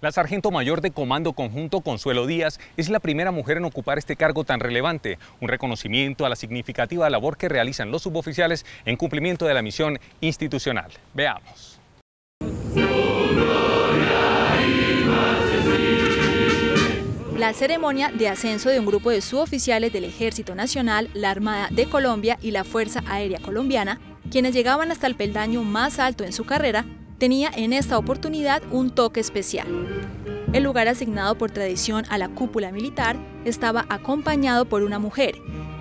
La sargento mayor de Comando Conjunto Consuelo Díaz es la primera mujer en ocupar este cargo tan relevante, un reconocimiento a la significativa labor que realizan los suboficiales en cumplimiento de la misión institucional. Veamos. La ceremonia de ascenso de un grupo de suboficiales del Ejército Nacional, la Armada de Colombia y la Fuerza Aérea Colombiana, quienes llegaban hasta el peldaño más alto en su carrera, tenía en esta oportunidad un toque especial. El lugar asignado por tradición a la cúpula militar estaba acompañado por una mujer,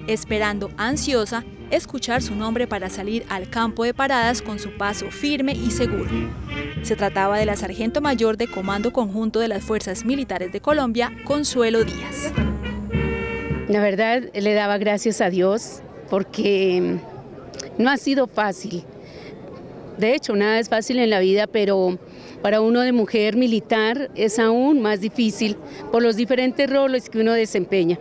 esperando ansiosa escuchar su nombre para salir al campo de paradas con su paso firme y seguro. Se trataba de la sargento mayor de Comando Conjunto de las Fuerzas Militares de Colombia, Consuelo Díaz. La verdad, le daba gracias a Dios porque no ha sido fácil. De hecho, nada es fácil en la vida, pero para uno de mujer militar es aún más difícil por los diferentes roles que uno desempeña.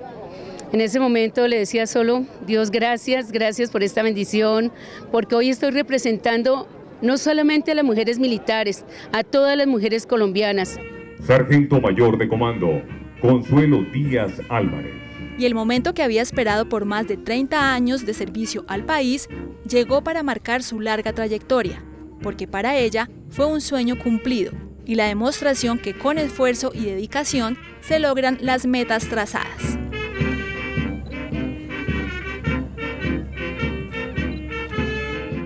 En ese momento le decía solo, Dios gracias, gracias por esta bendición, porque hoy estoy representando no solamente a las mujeres militares, a todas las mujeres colombianas. Sargento Mayor de Comando, Consuelo Díaz Álvarez. Y el momento que había esperado por más de 30 años de servicio al país llegó para marcar su larga trayectoria, porque para ella fue un sueño cumplido y la demostración que con esfuerzo y dedicación se logran las metas trazadas.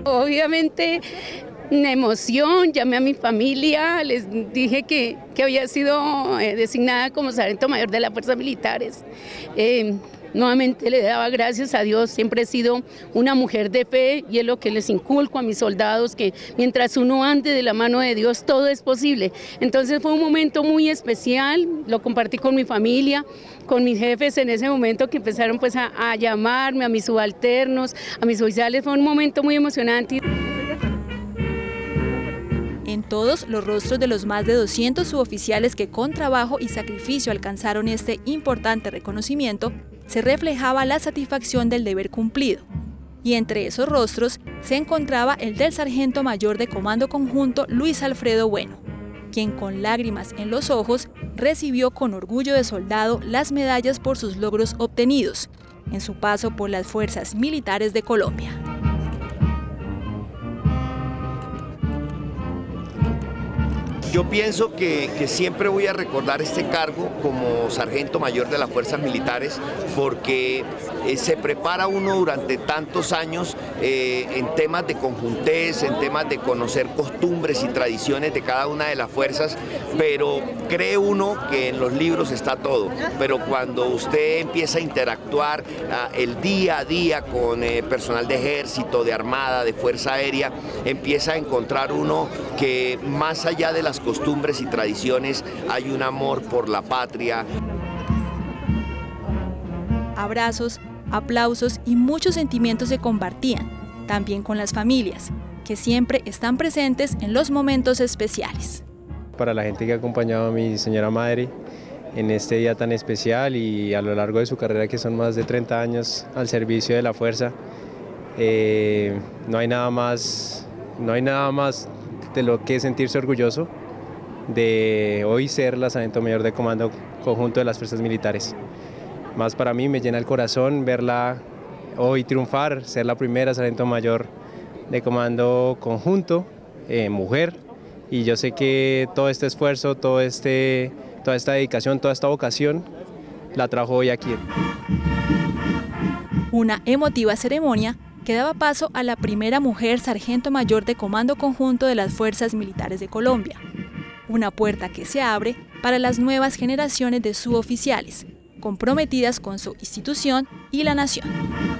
Obviamente una emoción, llamé a mi familia, les dije que, había sido eh, designada como sargento mayor de las fuerzas militares. Eh, nuevamente le daba gracias a Dios, siempre he sido una mujer de fe y es lo que les inculco a mis soldados, que mientras uno ande de la mano de Dios todo es posible. Entonces fue un momento muy especial, lo compartí con mi familia, con mis jefes en ese momento que empezaron pues a, a llamarme, a mis subalternos, a mis oficiales, fue un momento muy emocionante. En todos los rostros de los más de 200 suboficiales que con trabajo y sacrificio alcanzaron este importante reconocimiento, se reflejaba la satisfacción del deber cumplido. Y entre esos rostros se encontraba el del sargento mayor de Comando Conjunto Luis Alfredo Bueno, quien con lágrimas en los ojos recibió con orgullo de soldado las medallas por sus logros obtenidos en su paso por las fuerzas militares de Colombia. Yo pienso que, siempre voy a recordar este cargo como sargento mayor de las fuerzas militares porque eh, se prepara uno durante tantos años eh, en temas de conjuntez, en temas de conocer costumbres y tradiciones de cada una de las fuerzas, pero cree uno que en los libros está todo, pero cuando usted empieza a interactuar ah, el día a día con eh, personal de ejército, de armada, de fuerza aérea, empieza a encontrar uno que más allá de las costumbres y tradiciones, hay un amor por la patria. Abrazos, aplausos y muchos sentimientos se compartían, también con las familias, que siempre están presentes en los momentos especiales. Para la gente que ha acompañado a mi señora madre en este día tan especial y a lo largo de su carrera, que son más de 30 años al servicio de la fuerza, eh, no hay nada más, no hay nada más de lo que sentirse orgulloso de hoy ser la sargento mayor de comando conjunto de las fuerzas militares. Más para mí me llena el corazón verla hoy triunfar, ser la primera sargento mayor de comando conjunto, eh, mujer, y yo sé que todo este esfuerzo, todo este, toda esta dedicación, toda esta vocación la trajo hoy aquí. Una emotiva ceremonia que daba paso a la primera mujer sargento mayor de comando conjunto de las Fuerzas Militares de Colombia, una puerta que se abre para las nuevas generaciones de suboficiales, comprometidas con su institución y la nación.